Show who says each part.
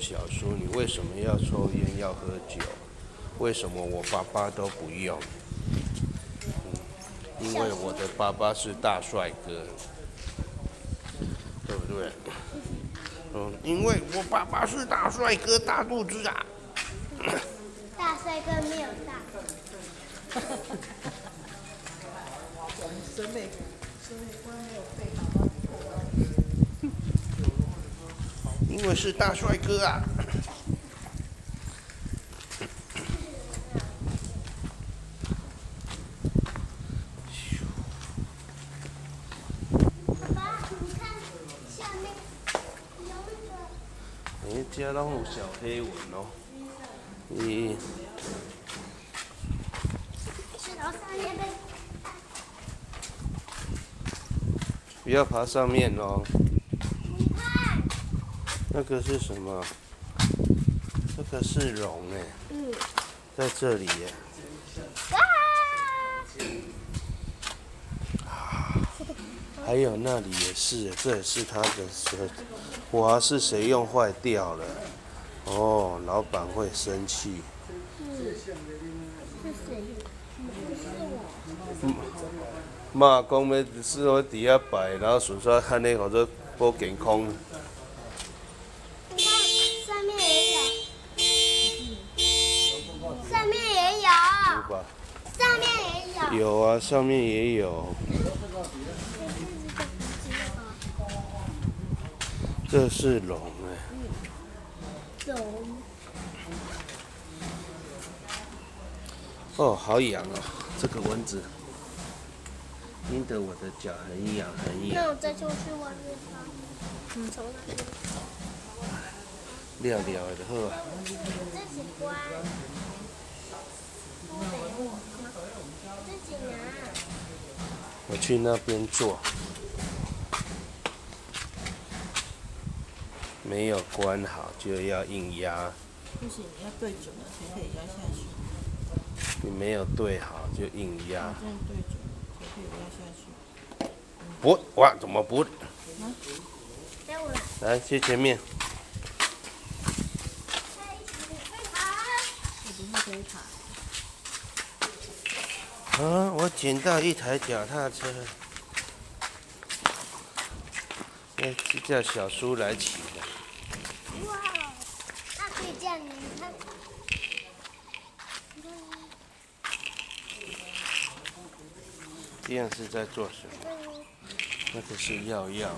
Speaker 1: 小叔：“你为什么要抽烟要喝酒？为什么我爸爸都不用？”因为我的爸爸是大帅哥，对不对？嗯，因为我爸爸是大帅哥，大肚子啊。
Speaker 2: 大帅哥没有大。审美审美观没有被
Speaker 1: 因为是大帅哥啊。哎，这拢有小黑纹哦。咦。不要爬上面哦。那个是什么？这个是龙哎。嗯。在这里耶。还有那里也是，这也是他的车。哇，是谁用坏掉了？哦，老板会生气。是谁？妈讲要是我底下摆，然后顺便看那或者保健康。
Speaker 2: 你看上面也有，上面也有，上面也有。
Speaker 1: 有啊，上面也有。这是龙哎，龙。哦，好痒哦，这个蚊子，熏得我的脚很痒很痒。
Speaker 2: 那我再出去外面吧。嗯，从那边。
Speaker 1: 聊聊的好啊。
Speaker 2: 自己关。自己拿。
Speaker 1: 我去那边做。没有关好就要硬压。
Speaker 3: 不行，你要对准了才可以压下去。
Speaker 1: 你没有对好就硬压。
Speaker 3: 这样对准才可以压下去。
Speaker 1: 不，哇，怎么不？
Speaker 2: 来，
Speaker 1: 去前面。啊，我捡到一台脚踏车。是，叫小叔来骑的。哇，那可以这样是在做什么？那个是药药。